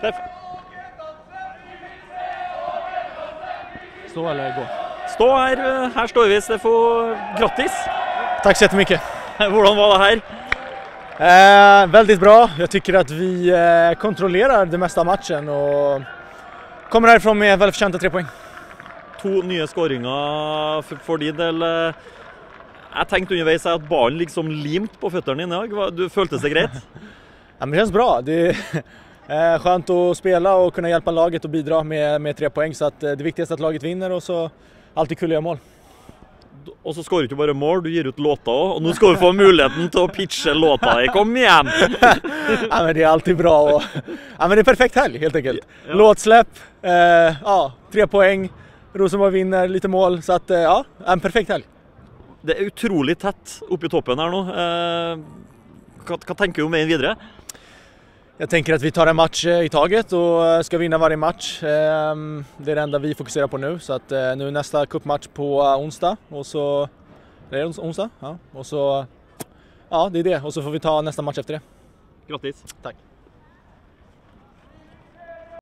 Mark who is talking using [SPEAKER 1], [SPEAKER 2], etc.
[SPEAKER 1] Treff.
[SPEAKER 2] Stå eller gå?
[SPEAKER 1] Stå her. eh, Her står vi, Steffo. Grattis!
[SPEAKER 2] Tack så jättemycket.
[SPEAKER 1] Hvordan var det her?
[SPEAKER 2] Eh, väldigt bra. Jag tycker att vi eh, kontrollerar det mesta av matchen och kommer härifrån med välförtjänta tre poäng.
[SPEAKER 1] To nye skåringer for, for din del. eh, Jeg tenkte underveis at ballen liksom limt på føttene dine i dag. Du Føltes det greit?
[SPEAKER 2] Ja, men det känns bra. Det är eh, skönt att spela och kunna hjälpa laget och bidra med, med tre poäng. Så att, eh, det viktigaste är att laget vinner och så alltid kul att göra mål.
[SPEAKER 1] Og så skårer du ikke bare mål, du gir ut låter òg. Og nå skal du få muligheten til å pitche låta di. Kom igjen!
[SPEAKER 2] Ja, men det är alltid bra. Och, ja, men det är perfekt helg helt enkelt.
[SPEAKER 1] Ja.
[SPEAKER 2] Låtsläpp, eh, ja, tre poäng, Rosenborg vinner, lite mål. Så att, eh, ja, en perfekt helg.
[SPEAKER 1] Det er utrolig tett oppe i toppen her nå. Eh, hva tenker du om veien videre?
[SPEAKER 2] Jag tänker att vi tar en match eh, i taget och eh, ska vinna varje match. Ehm, Det är det enda vi fokuserar på nu. Så att eh, nu är nästa cupmatch på onsdag och så... Är det onsdag? Ja. Och så... Ja, det är det. Och så får vi ta nästa match efter det.
[SPEAKER 1] Grattis.
[SPEAKER 2] Tack.